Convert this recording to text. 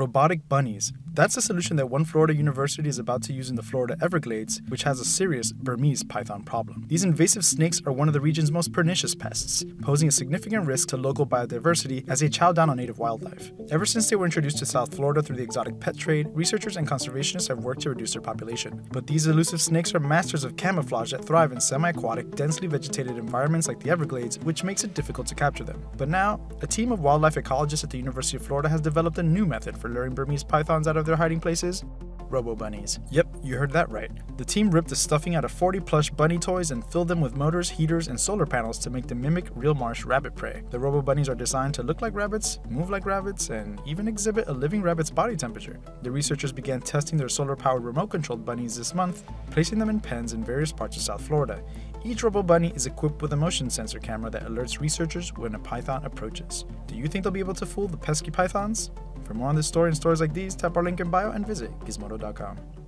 Robotic bunnies. That's a solution that one Florida university is about to use in the Florida Everglades, which has a serious Burmese python problem. These invasive snakes are one of the region's most pernicious pests, posing a significant risk to local biodiversity as they chow down on native wildlife. Ever since they were introduced to South Florida through the exotic pet trade, researchers and conservationists have worked to reduce their population. But these elusive snakes are masters of camouflage that thrive in semi-aquatic, densely vegetated environments like the Everglades, which makes it difficult to capture them. But now, a team of wildlife ecologists at the University of Florida has developed a new method for luring Burmese pythons out of their hiding places Robo Bunnies. Yep, you heard that right. The team ripped the stuffing out of 40 plush bunny toys and filled them with motors, heaters, and solar panels to make them mimic real marsh rabbit prey. The Robo Bunnies are designed to look like rabbits, move like rabbits, and even exhibit a living rabbit's body temperature. The researchers began testing their solar powered remote controlled bunnies this month, placing them in pens in various parts of South Florida. Each Robo Bunny is equipped with a motion sensor camera that alerts researchers when a python approaches. Do you think they'll be able to fool the pesky pythons? For more on this story and stories like these, tap our link in bio and visit gizmodo.com.